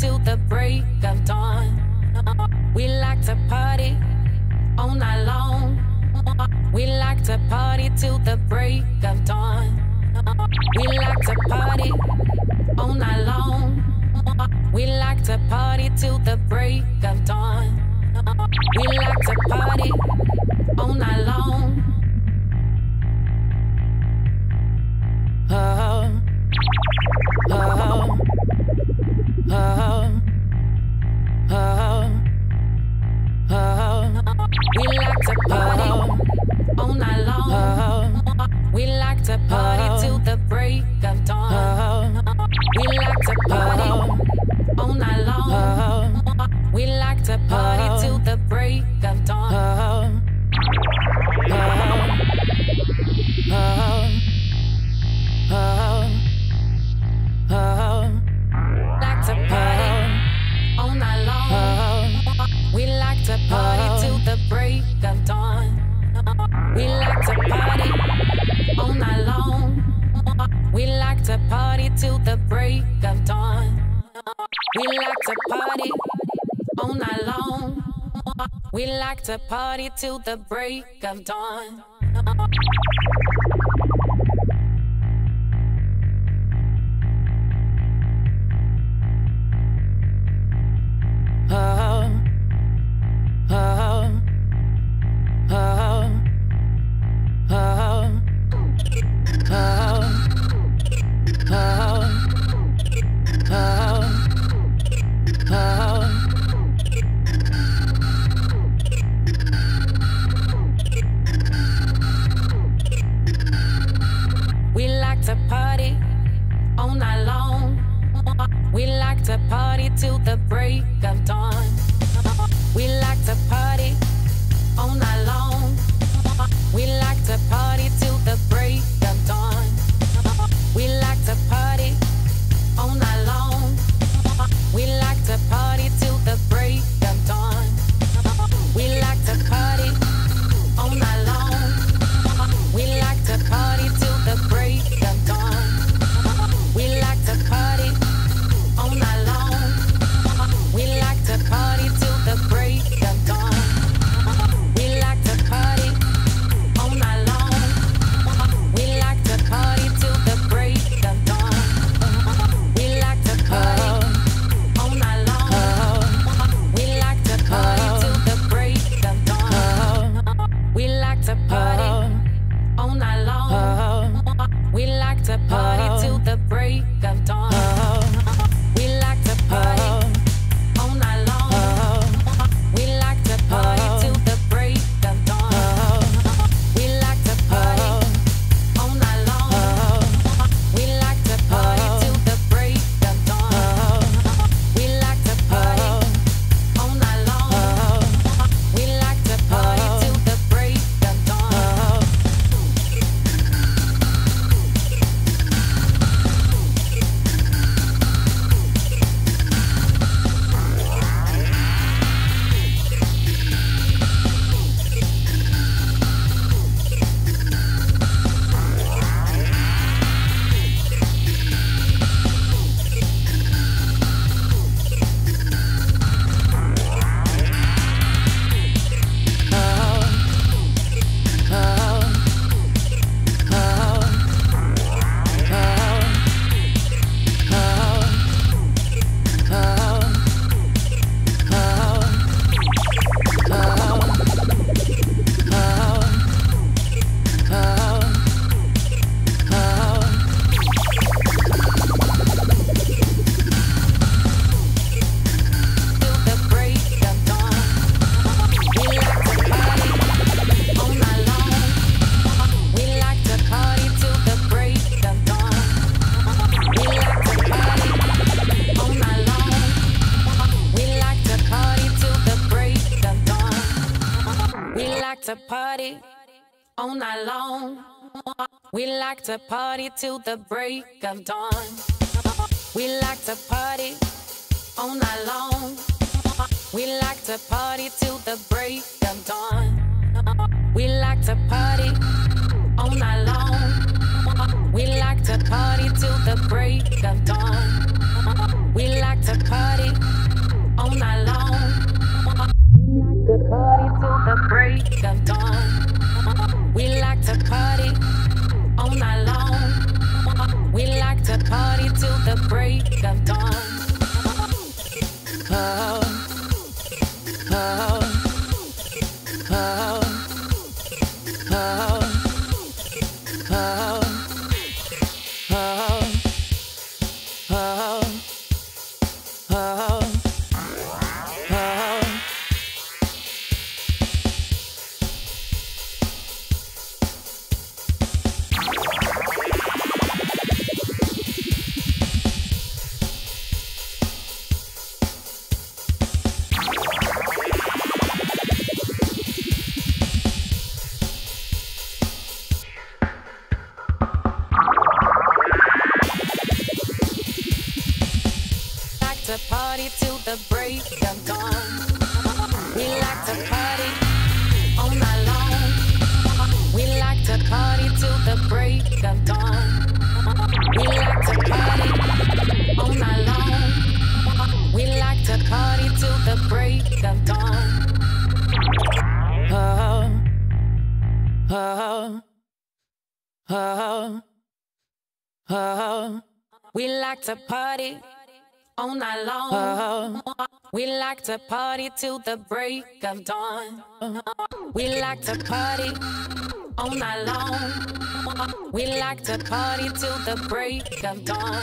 the break of dawn. We like to party all night long. We like to party till the break of dawn. We like to party all night long. We like to party till the break of dawn. We like to party all night long. All night long. We like to party oh. till the break of dawn. Oh. We like to party oh. all night long. We like to party till the break to party till the break of dawn. We like to party all night long. We like to party till the break of dawn. Oh, oh, party till the break to party all night long. We like to party till the break of dawn. We like to party all night long. We like to party till the break of dawn. We like to party all night long. We like to party till the break of dawn. We like to party of dawn. We like to party all night long. We like to party till the break of dawn. To party till the break of dawn. We like to party all night long. We like to party till the break of dawn. We like to party all night long. We like to party till the break of dawn. Oh, oh, oh, oh. oh, oh. We like to party all night long. We like to party till the break of dawn. We like to party all night long. We like to party till the break of dawn.